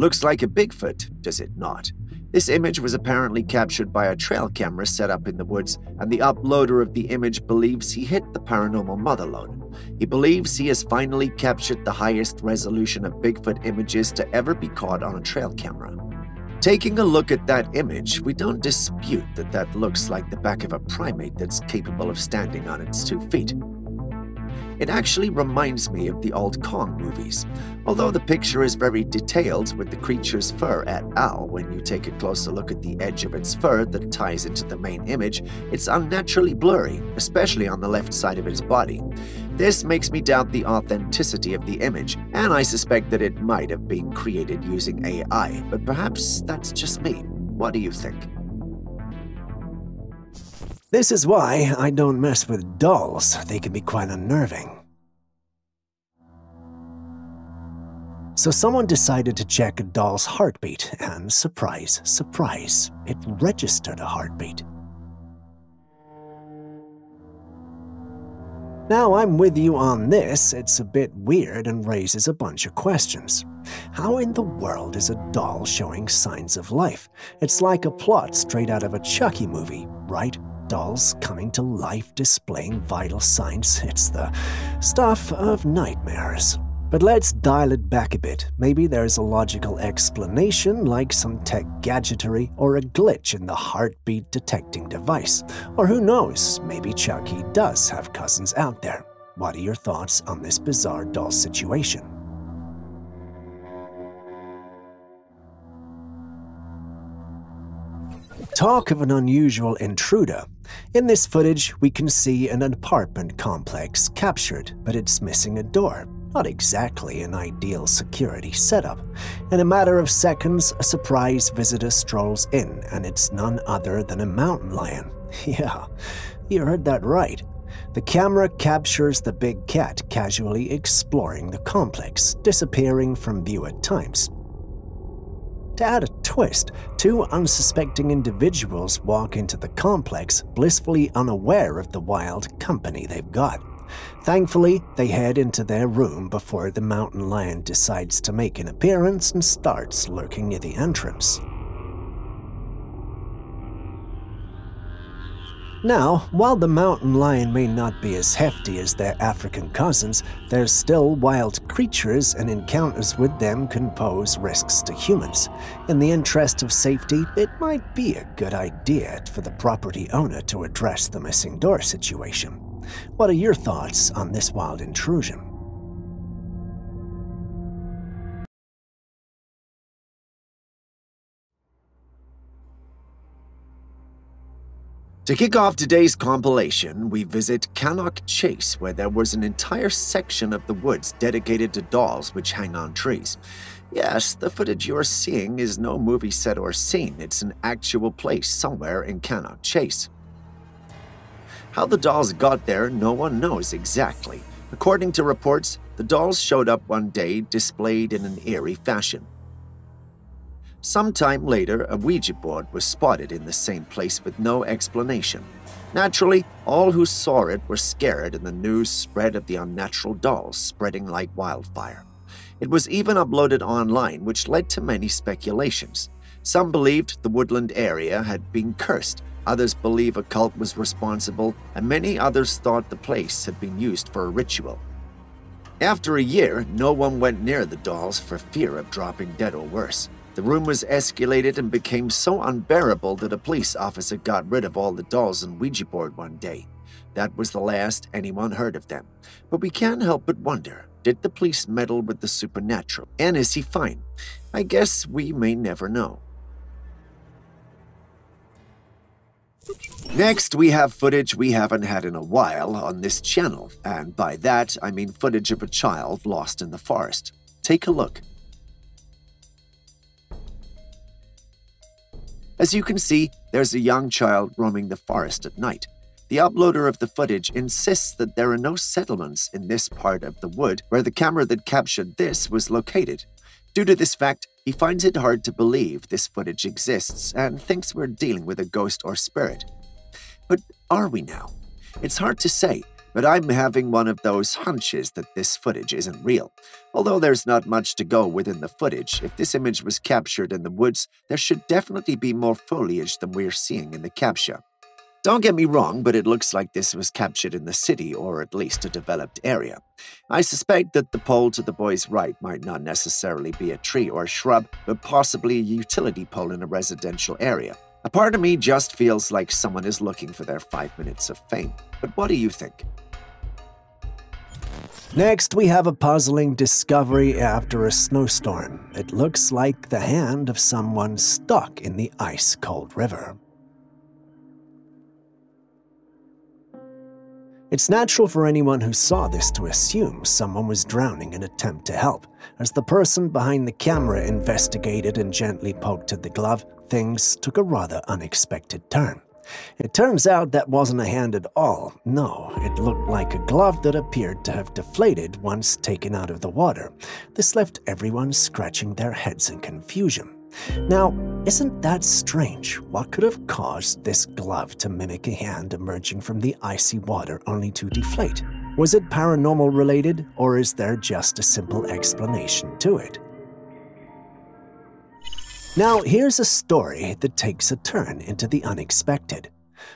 Looks like a Bigfoot, does it not? This image was apparently captured by a trail camera set up in the woods, and the uploader of the image believes he hit the paranormal motherlode. He believes he has finally captured the highest resolution of Bigfoot images to ever be caught on a trail camera. Taking a look at that image, we don't dispute that that looks like the back of a primate that's capable of standing on its two feet. It actually reminds me of the old Kong movies, although the picture is very detailed with the creature's fur at al. When you take a closer look at the edge of its fur that ties into the main image, it's unnaturally blurry, especially on the left side of its body. This makes me doubt the authenticity of the image, and I suspect that it might have been created using AI, but perhaps that's just me. What do you think? This is why I don't mess with dolls, they can be quite unnerving. So someone decided to check a doll's heartbeat, and surprise, surprise, it registered a heartbeat. Now I'm with you on this, it's a bit weird and raises a bunch of questions. How in the world is a doll showing signs of life? It's like a plot straight out of a Chucky movie, right? Dolls coming to life displaying vital signs. It's the stuff of nightmares. But let's dial it back a bit. Maybe there's a logical explanation, like some tech gadgetry or a glitch in the heartbeat detecting device. Or who knows, maybe Chucky does have cousins out there. What are your thoughts on this bizarre doll situation? Talk of an unusual intruder. In this footage, we can see an apartment complex captured, but it's missing a door. Not exactly an ideal security setup. In a matter of seconds, a surprise visitor strolls in, and it's none other than a mountain lion. Yeah, you heard that right. The camera captures the big cat casually exploring the complex, disappearing from view at times. To add a twist, two unsuspecting individuals walk into the complex, blissfully unaware of the wild company they've got. Thankfully, they head into their room before the mountain lion decides to make an appearance and starts lurking near the entrance. Now, while the mountain lion may not be as hefty as their African cousins, they're still wild creatures and encounters with them can pose risks to humans. In the interest of safety, it might be a good idea for the property owner to address the missing door situation. What are your thoughts on this wild intrusion? To kick off today's compilation, we visit Cannock Chase, where there was an entire section of the woods dedicated to dolls which hang on trees. Yes, the footage you're seeing is no movie set or scene, it's an actual place somewhere in Cannock Chase. How the dolls got there, no one knows exactly. According to reports, the dolls showed up one day displayed in an eerie fashion. Sometime later, a Ouija board was spotted in the same place with no explanation. Naturally, all who saw it were scared, and the news spread of the unnatural dolls spreading like wildfire. It was even uploaded online, which led to many speculations. Some believed the woodland area had been cursed, Others believe a cult was responsible, and many others thought the place had been used for a ritual. After a year, no one went near the dolls for fear of dropping dead or worse. The rumors escalated and became so unbearable that a police officer got rid of all the dolls and Ouija board one day. That was the last anyone heard of them. But we can't help but wonder did the police meddle with the supernatural? And is he fine? I guess we may never know. Next, we have footage we haven't had in a while on this channel, and by that I mean footage of a child lost in the forest. Take a look. As you can see, there's a young child roaming the forest at night. The uploader of the footage insists that there are no settlements in this part of the wood where the camera that captured this was located. Due to this fact, he finds it hard to believe this footage exists and thinks we're dealing with a ghost or spirit. But are we now? It's hard to say, but I'm having one of those hunches that this footage isn't real. Although there's not much to go within the footage, if this image was captured in the woods, there should definitely be more foliage than we're seeing in the capture. Don't get me wrong, but it looks like this was captured in the city or at least a developed area. I suspect that the pole to the boy's right might not necessarily be a tree or a shrub, but possibly a utility pole in a residential area. A part of me just feels like someone is looking for their five minutes of fame. But what do you think? Next, we have a puzzling discovery after a snowstorm. It looks like the hand of someone stuck in the ice cold river. It's natural for anyone who saw this to assume someone was drowning and attempt to help. As the person behind the camera investigated and gently poked at the glove, things took a rather unexpected turn. It turns out that wasn't a hand at all. No, it looked like a glove that appeared to have deflated once taken out of the water. This left everyone scratching their heads in confusion. Now, isn't that strange? What could have caused this glove to mimic a hand emerging from the icy water only to deflate? Was it paranormal related, or is there just a simple explanation to it? Now, here's a story that takes a turn into the unexpected.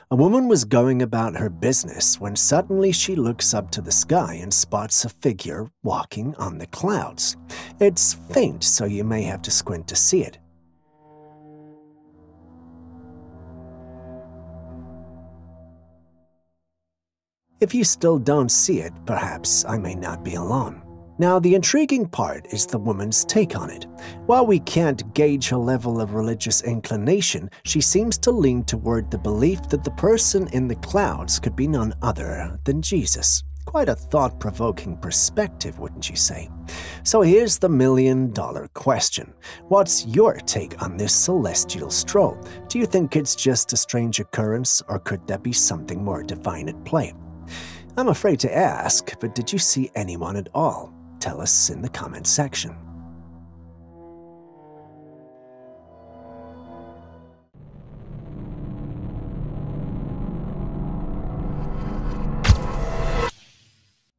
A woman was going about her business when suddenly she looks up to the sky and spots a figure walking on the clouds. It's faint, so you may have to squint to see it. If you still don't see it, perhaps I may not be alone. Now, the intriguing part is the woman's take on it. While we can't gauge her level of religious inclination, she seems to lean toward the belief that the person in the clouds could be none other than Jesus. Quite a thought provoking perspective, wouldn't you say? So here's the million dollar question What's your take on this celestial stroll? Do you think it's just a strange occurrence, or could there be something more divine at play? I'm afraid to ask, but did you see anyone at all? Tell us in the comments section.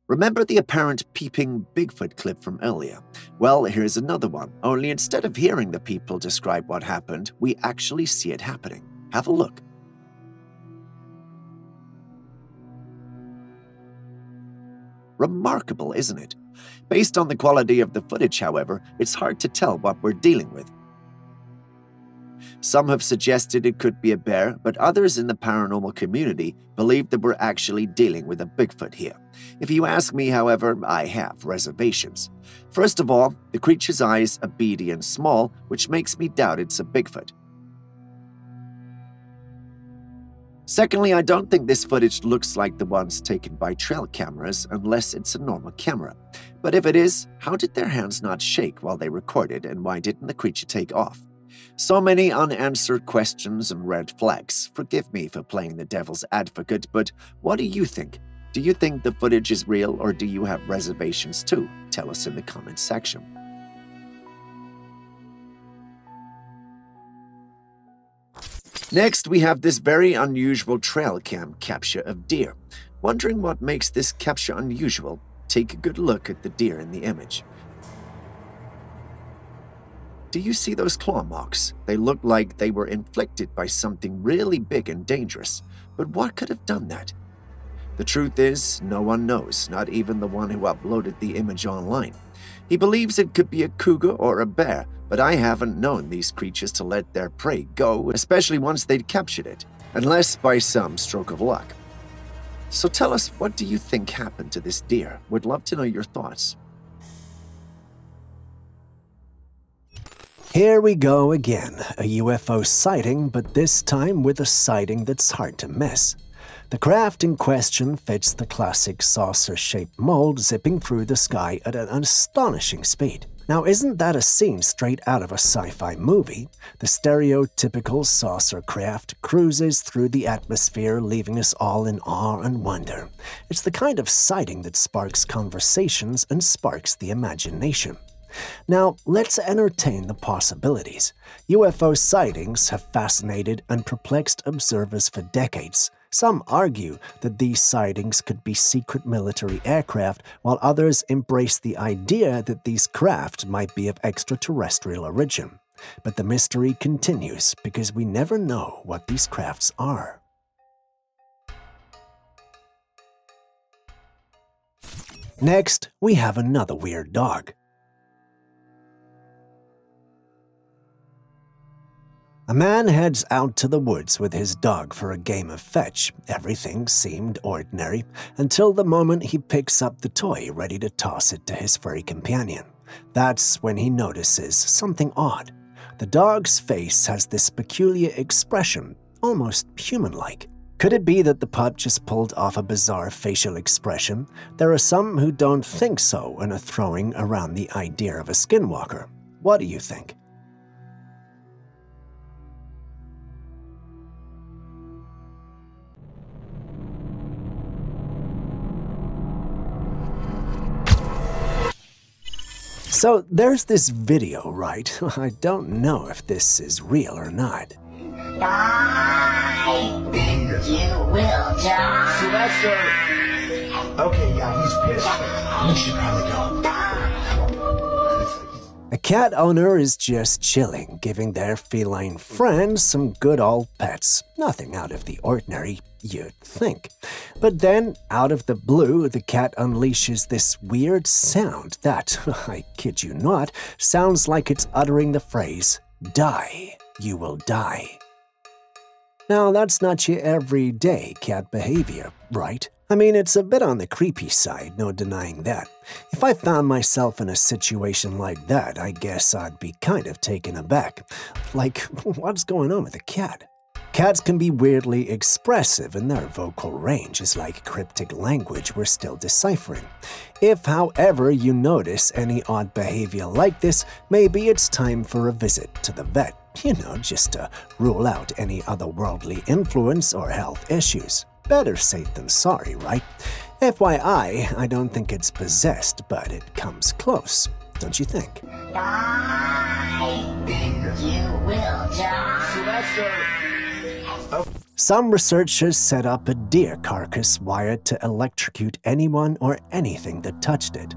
Remember the apparent peeping Bigfoot clip from earlier? Well, here's another one, only instead of hearing the people describe what happened, we actually see it happening. Have a look. Remarkable, isn't it? Based on the quality of the footage, however, it's hard to tell what we're dealing with. Some have suggested it could be a bear, but others in the paranormal community believe that we're actually dealing with a Bigfoot here. If you ask me, however, I have reservations. First of all, the creature's eyes are beady and small, which makes me doubt it's a Bigfoot. Secondly, I don't think this footage looks like the ones taken by trail cameras unless it's a normal camera. But if it is, how did their hands not shake while they recorded and why didn't the creature take off? So many unanswered questions and red flags. Forgive me for playing the devil's advocate, but what do you think? Do you think the footage is real or do you have reservations too? Tell us in the comments section. Next, we have this very unusual trail cam capture of deer. Wondering what makes this capture unusual? Take a good look at the deer in the image. Do you see those claw marks? They look like they were inflicted by something really big and dangerous. But what could have done that? The truth is, no one knows, not even the one who uploaded the image online. He believes it could be a cougar or a bear, but I haven't known these creatures to let their prey go, especially once they'd captured it, unless by some stroke of luck. So tell us, what do you think happened to this deer? Would love to know your thoughts. Here we go again, a UFO sighting, but this time with a sighting that's hard to miss. The craft in question fits the classic saucer shaped mold zipping through the sky at an astonishing speed. Now, isn't that a scene straight out of a sci fi movie? The stereotypical saucer craft cruises through the atmosphere, leaving us all in awe and wonder. It's the kind of sighting that sparks conversations and sparks the imagination. Now, let's entertain the possibilities. UFO sightings have fascinated and perplexed observers for decades. Some argue that these sightings could be secret military aircraft, while others embrace the idea that these craft might be of extraterrestrial origin. But the mystery continues because we never know what these crafts are. Next, we have another weird dog. A man heads out to the woods with his dog for a game of fetch. Everything seemed ordinary until the moment he picks up the toy ready to toss it to his furry companion. That's when he notices something odd. The dog's face has this peculiar expression, almost human like. Could it be that the pup just pulled off a bizarre facial expression? There are some who don't think so and are throwing around the idea of a skinwalker. What do you think? So there's this video, right? I don't know if this is real or not. Die. You will die. So that's uh Okay, yeah, he's pissed. You should probably go. A cat owner is just chilling, giving their feline friends some good old pets. Nothing out of the ordinary, you'd think. But then, out of the blue, the cat unleashes this weird sound that, I kid you not, sounds like it's uttering the phrase, Die, you will die. Now, that's not your everyday cat behavior, right? I mean, it's a bit on the creepy side, no denying that. If I found myself in a situation like that, I guess I'd be kind of taken aback. Like, what's going on with the cat? Cats can be weirdly expressive, and their vocal range is like cryptic language we're still deciphering. If, however, you notice any odd behavior like this, maybe it's time for a visit to the vet. You know, just to rule out any otherworldly influence or health issues. Better safe than sorry, right? FYI, I don't think it's possessed, but it comes close, don't you think? Die. You will die. Some researchers set up a deer carcass wired to electrocute anyone or anything that touched it.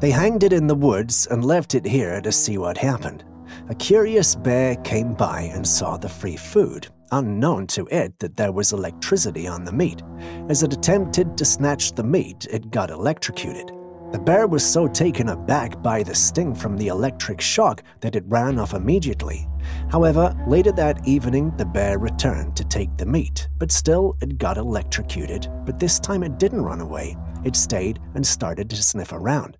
They hanged it in the woods and left it here to see what happened. A curious bear came by and saw the free food, unknown to it that there was electricity on the meat. As it attempted to snatch the meat, it got electrocuted. The bear was so taken aback by the sting from the electric shock that it ran off immediately. However, later that evening, the bear returned to take the meat, but still it got electrocuted. But this time it didn't run away, it stayed and started to sniff around.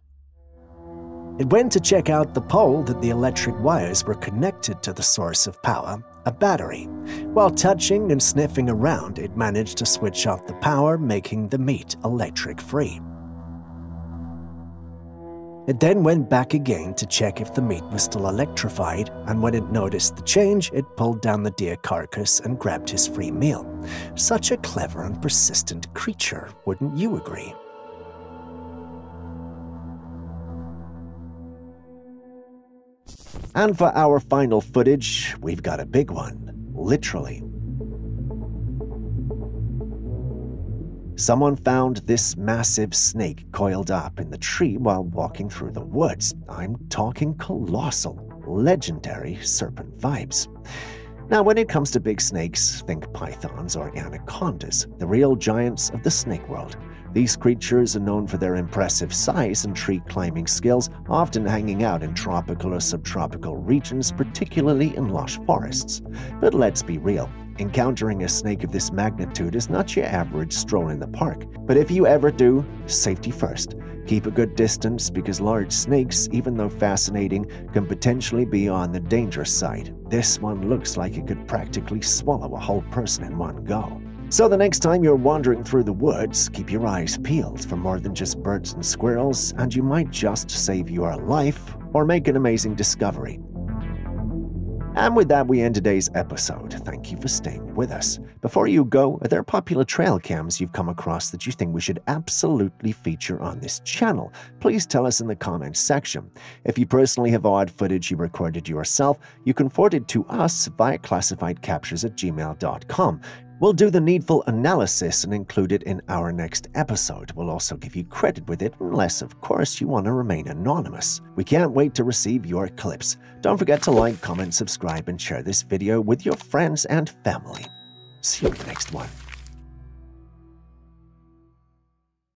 It went to check out the pole that the electric wires were connected to the source of power, a battery. While touching and sniffing around, it managed to switch off the power, making the meat electric free. It then went back again to check if the meat was still electrified, and when it noticed the change, it pulled down the deer carcass and grabbed his free meal. Such a clever and persistent creature, wouldn't you agree? And for our final footage, we've got a big one. Literally. Someone found this massive snake coiled up in the tree while walking through the woods. I'm talking colossal, legendary serpent vibes. Now, when it comes to big snakes, think pythons or anacondas, the real giants of the snake world. These creatures are known for their impressive size and tree climbing skills, often hanging out in tropical or subtropical regions, particularly in lush forests. But let's be real. Encountering a snake of this magnitude is not your average stroll in the park. But if you ever do, safety first. Keep a good distance because large snakes, even though fascinating, can potentially be on the dangerous side. This one looks like it could practically swallow a whole person in one go. So the next time you're wandering through the woods, keep your eyes peeled for more than just birds and squirrels, and you might just save your life or make an amazing discovery. And with that, we end today's episode. Thank you for staying with us. Before you go, are there popular trail cams you've come across that you think we should absolutely feature on this channel? Please tell us in the comments section. If you personally have odd footage you recorded yourself, you can forward it to us via classifiedcaptures at gmail.com. We'll do the needful analysis and include it in our next episode. We'll also give you credit with it, unless, of course, you want to remain anonymous. We can't wait to receive your clips. Don't forget to like, comment, subscribe, and share this video with your friends and family. See you in the next one.